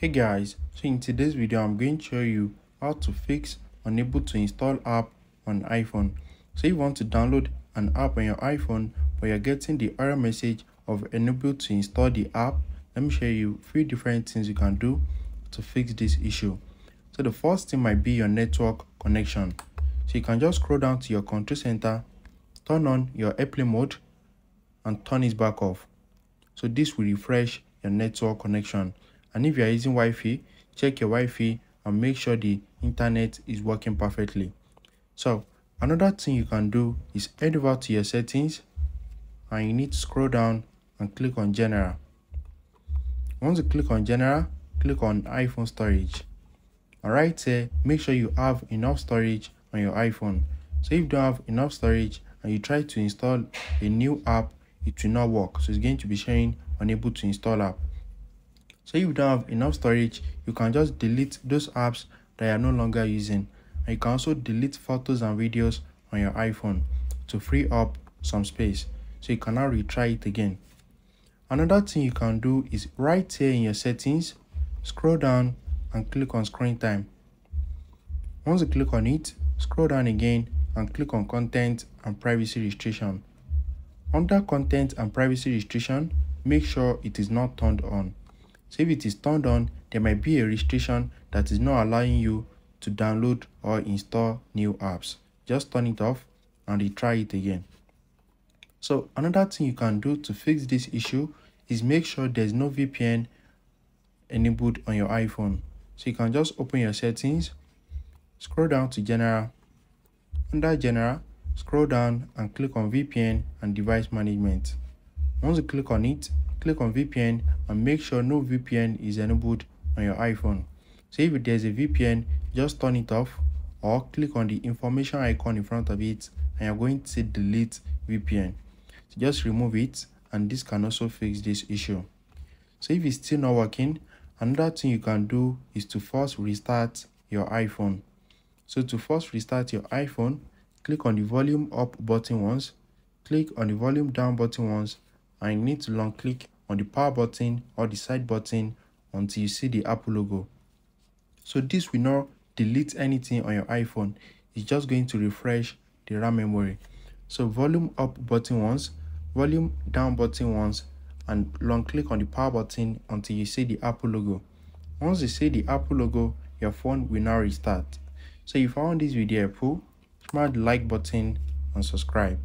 Hey guys, so in today's video I'm going to show you how to fix unable to install app on iPhone. So if you want to download an app on your iPhone but you're getting the error message of unable to install the app, let me show you three different things you can do to fix this issue. So the first thing might be your network connection. So you can just scroll down to your control center, turn on your airplane mode and turn it back off. So this will refresh your network connection. And if you are using Wi-Fi, check your Wi-Fi and make sure the internet is working perfectly. So another thing you can do is head over to your settings and you need to scroll down and click on general. Once you click on general, click on iPhone storage. Alright right here, make sure you have enough storage on your iPhone. So if you don't have enough storage and you try to install a new app, it will not work. So it's going to be showing unable to install app. So if you don't have enough storage, you can just delete those apps that you are no longer using. And you can also delete photos and videos on your iPhone to free up some space. So you can now retry it again. Another thing you can do is right here in your settings, scroll down and click on screen time. Once you click on it, scroll down again and click on content and privacy restriction. Under content and privacy restriction, make sure it is not turned on. So if it is turned on, there might be a restriction that is not allowing you to download or install new apps. Just turn it off and retry it again. So another thing you can do to fix this issue is make sure there's no VPN enabled on your iPhone. So you can just open your settings, scroll down to general. Under general, scroll down and click on VPN and device management. Once you click on it, click on VPN and make sure no VPN is enabled on your iPhone. So if there's a VPN, just turn it off or click on the information icon in front of it and you're going to see delete VPN. So just remove it and this can also fix this issue. So if it's still not working, another thing you can do is to first restart your iPhone. So to first restart your iPhone, click on the volume up button once, click on the volume down button once, and you need to long click on the power button or the side button until you see the Apple logo. So this will not delete anything on your iPhone. It's just going to refresh the RAM memory. So volume up button once, volume down button once, and long click on the power button until you see the Apple logo. Once you see the Apple logo, your phone will now restart. So if you found this video helpful, smash the like button and subscribe.